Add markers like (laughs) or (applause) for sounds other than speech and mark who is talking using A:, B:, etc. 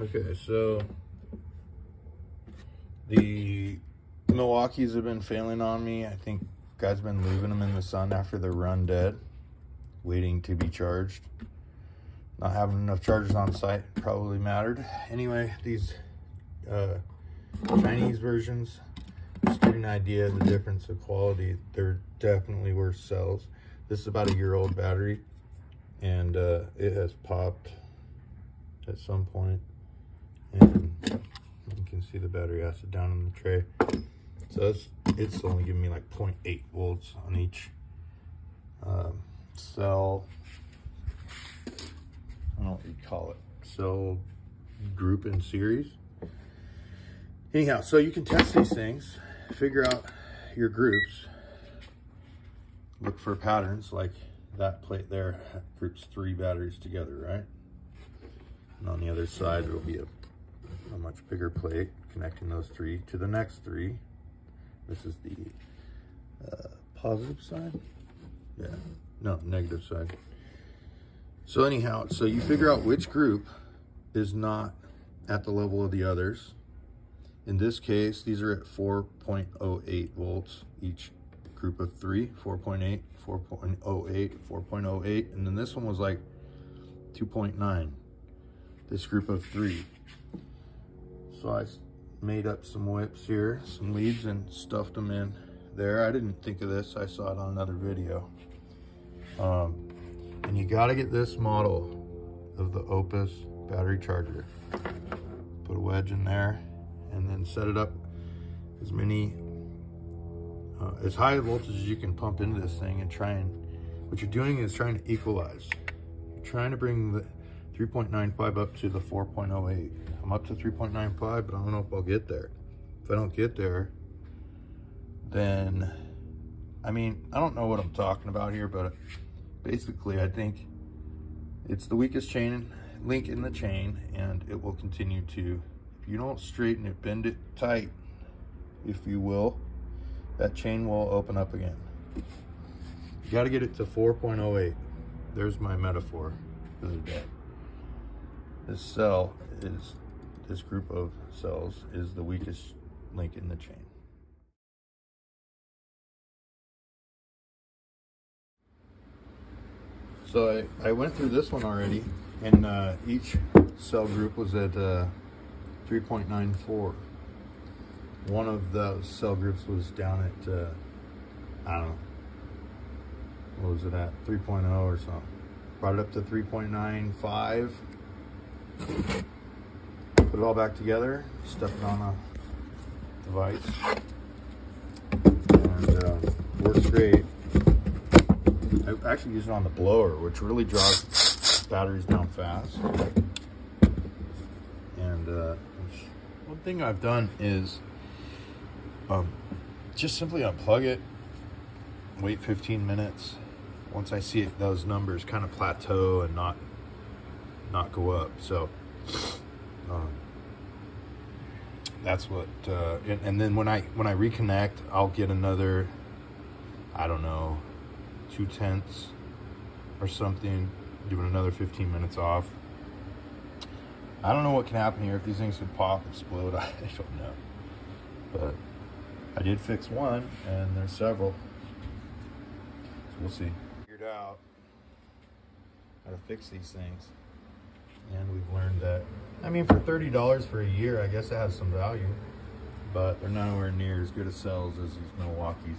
A: Okay, so the Milwaukee's have been failing on me. I think guys been leaving them in the sun after they're run dead, waiting to be charged. Not having enough chargers on site probably mattered. Anyway, these uh, Chinese versions, just an idea of the difference of quality. They're definitely worse cells. This is about a year old battery and uh, it has popped at some point and you can see the battery acid down in the tray. So it's, it's only giving me like 0.8 volts on each um, cell. I don't know what you call it. Cell group in series. Anyhow so you can test these things figure out your groups look for patterns like that plate there groups three batteries together right? And on the other side, it'll be a, a much bigger plate connecting those three to the next three. This is the uh, positive side. Yeah, no, negative side. So anyhow, so you figure out which group is not at the level of the others. In this case, these are at 4.08 volts, each group of three, 4.8, 4.08, 4.08, and then this one was like 2.9 this group of three. So I made up some whips here, some leads and stuffed them in there. I didn't think of this. I saw it on another video. Um, and you got to get this model of the Opus battery charger. Put a wedge in there and then set it up as many, uh, as high a voltage as you can pump into this thing and try and, what you're doing is trying to equalize. You're trying to bring the, 3.95 up to the 4.08. I'm up to 3.95, but I don't know if I'll get there. If I don't get there, then, I mean, I don't know what I'm talking about here, but basically I think it's the weakest chain link in the chain and it will continue to, if you don't straighten it, bend it tight, if you will, that chain will open up again. You gotta get it to 4.08. There's my metaphor for the day. This cell is, this group of cells is the weakest link in the chain. So I, I went through this one already and uh, each cell group was at uh, 3.94. One of those cell groups was down at, uh, I don't know, what was it at, 3.0 or something. Brought it up to 3.95 Put it all back together, stuff it on a device, and uh, works great. I actually use it on the blower, which really draws batteries down fast. And uh, one thing I've done is um, just simply unplug it, wait 15 minutes. Once I see it, those numbers kind of plateau and not not go up. So um, that's what. Uh, and, and, then when I when I reconnect, I'll get another. I don't know, two tenths or something. Doing another 15 minutes off. I don't know what can happen here. If these things could pop, and explode, (laughs) I don't know. But I did fix one, and there's several. So we'll see. Figured out how to fix these things and we've learned that I mean for $30 for a year I guess it has some value but they're nowhere near as good a cells as these Milwaukee's